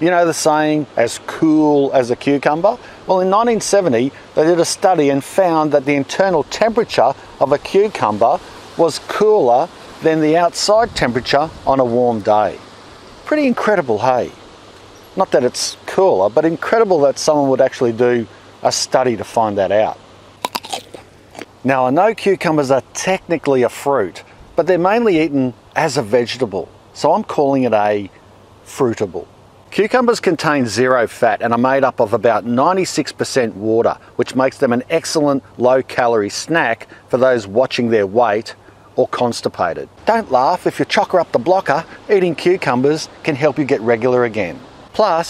You know the saying, as cool as a cucumber? Well, in 1970, they did a study and found that the internal temperature of a cucumber was cooler than the outside temperature on a warm day. Pretty incredible, hey? Not that it's cooler, but incredible that someone would actually do a study to find that out. Now, I know cucumbers are technically a fruit, but they're mainly eaten as a vegetable, so I'm calling it a fruitable. Cucumbers contain zero fat and are made up of about 96% water, which makes them an excellent low calorie snack for those watching their weight or constipated. Don't laugh, if you chocker up the blocker, eating cucumbers can help you get regular again. Plus,